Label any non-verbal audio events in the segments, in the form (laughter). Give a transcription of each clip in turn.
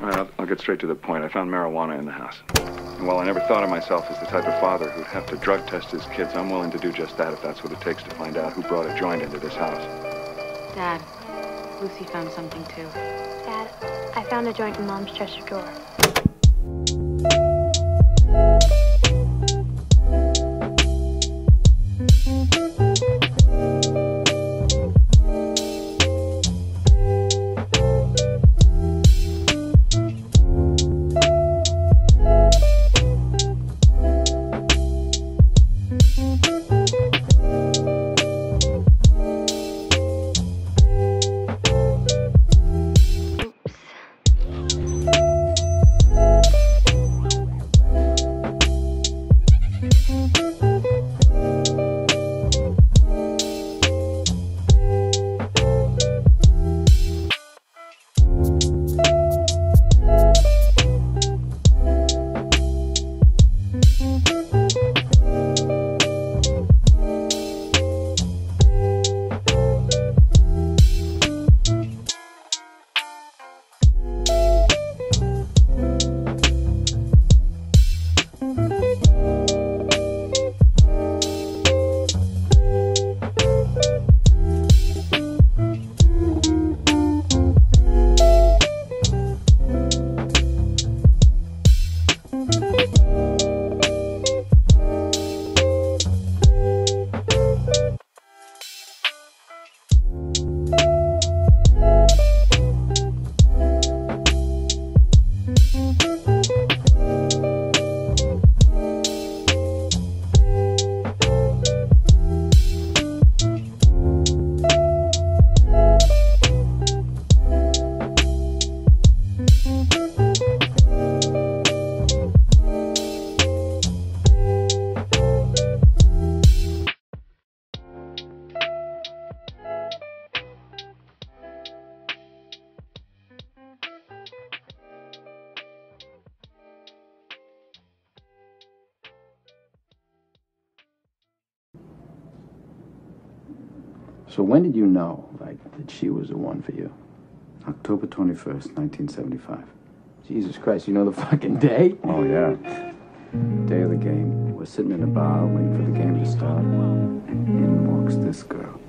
All right, I'll, I'll get straight to the point. I found marijuana in the house. And while I never thought of myself as the type of father who'd have to drug test his kids, I'm willing to do just that if that's what it takes to find out who brought a joint into this house. Dad, Lucy found something too. Dad, I found a joint in Mom's dresser drawer. So when did you know, like, that she was the one for you? October 21st, 1975. Jesus Christ, you know the (laughs) fucking day? Oh, yeah. Day of the game. We're sitting in a bar waiting for the game to start. And in walks this girl.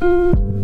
Mm-hmm.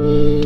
Mm-hmm.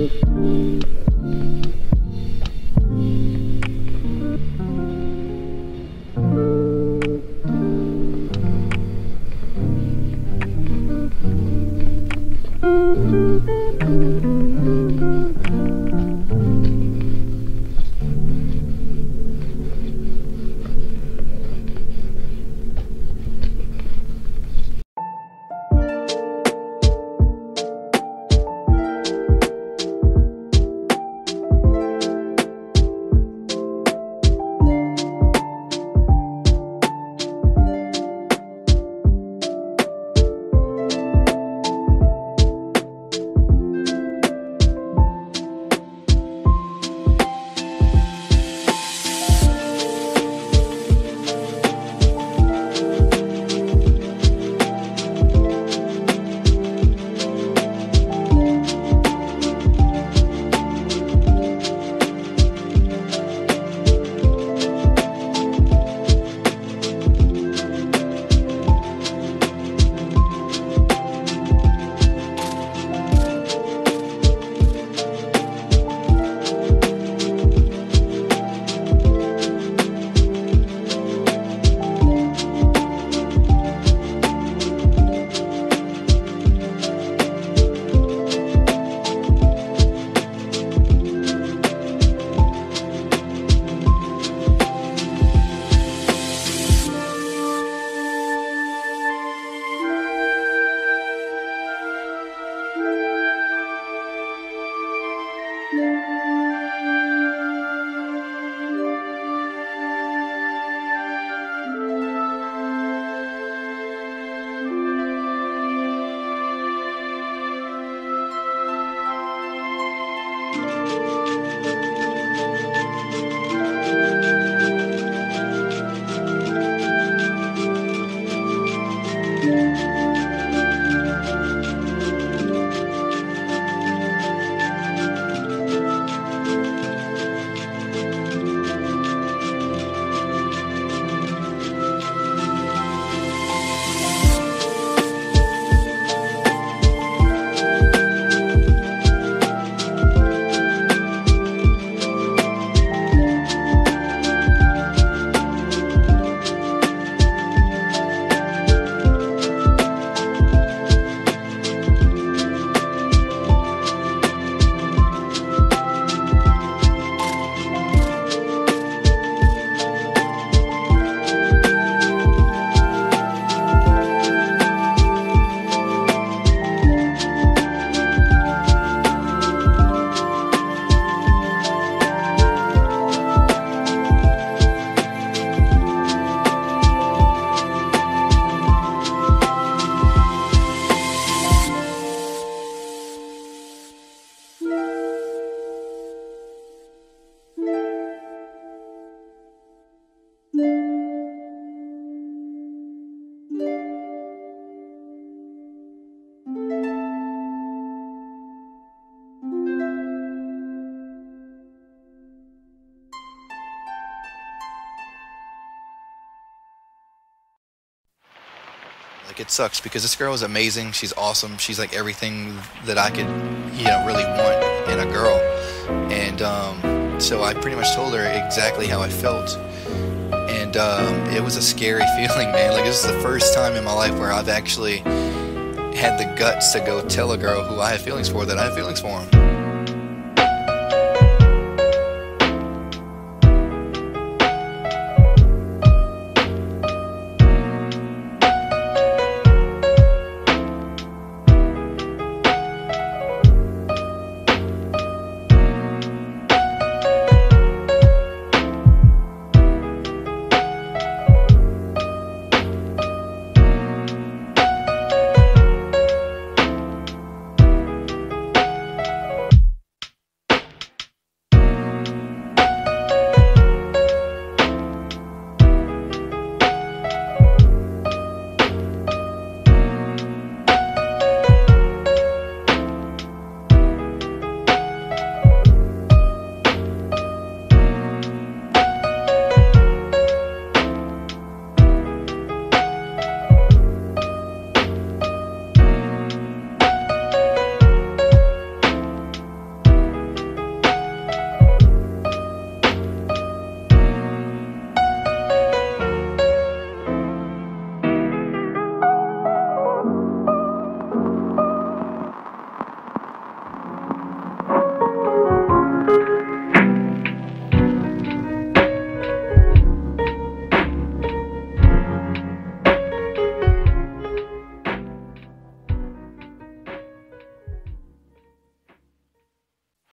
Like it sucks because this girl is amazing. She's awesome. She's like everything that I could, you know, really want in a girl. And um, so I pretty much told her exactly how I felt. And um, it was a scary (laughs) feeling, man. Like this is the first time in my life where I've actually had the guts to go tell a girl who I have feelings for that I have feelings for him.